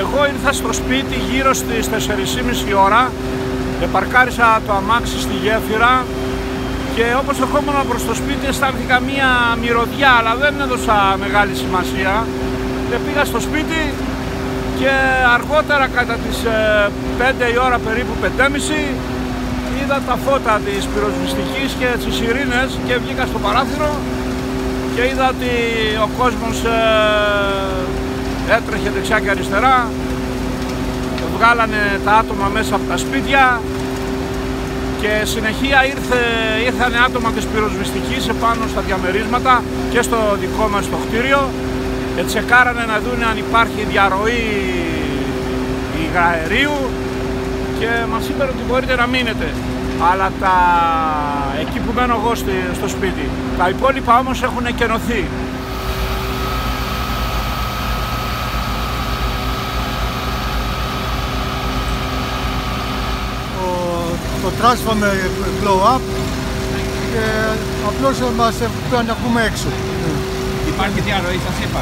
εγώ ήρθα στο σπίτι γύρω στις 4.30 ώρα, επαρκάρισα το αμάξι στη γέφυρα και όπως ερχόμουν προς το σπίτι αισθάνθηκα μία μυρωδιά αλλά δεν έδωσα μεγάλη σημασία. Και πήγα στο σπίτι και αργότερα κατά τις 5 ε, η ώρα περίπου 5.30 είδα τα φώτα της πυροσβεστικής και τις ειρήνες και βγήκα στο παράθυρο και είδα ότι ο κόσμος ε, έτρεχε δεξιά και αριστερά. Βγάλανε τα άτομα μέσα από τα σπίτια. Και συνεχεία ήρθε, ήρθαν άτομα της πυροσβεστικής επάνω στα διαμερίσματα και στο δικό μας το κτίριο. Και τσεκάρανε να δουν αν υπάρχει διαρροή υγραερίου. Και μας είπαν ότι μπορείτε να μείνετε. Αλλά τα... εκεί που μένω εγώ στο σπίτι τα υπόλοιπα όμως έχουν κενωθεί το transform blow up και απλώς μας πρέπει να βγούμε έξω. Υπάρχει διαρροή σας είπα.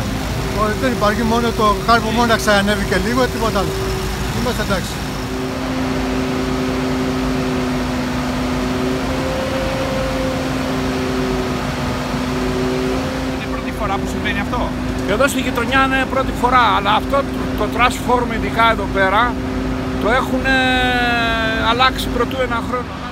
Δεν υπάρχει, μόνο το χάρπο μόνο να ξανανεύει και λίγο, τίποτα άλλο. Είμαστε εντάξει. Είναι πρώτη φορά που συμβαίνει αυτό. Εδώ στη γειτονιά είναι πρώτη φορά, αλλά αυτό το, το transform ειδικά εδώ πέρα το έχουν αλλάξει πρωτού ένα χρόνο.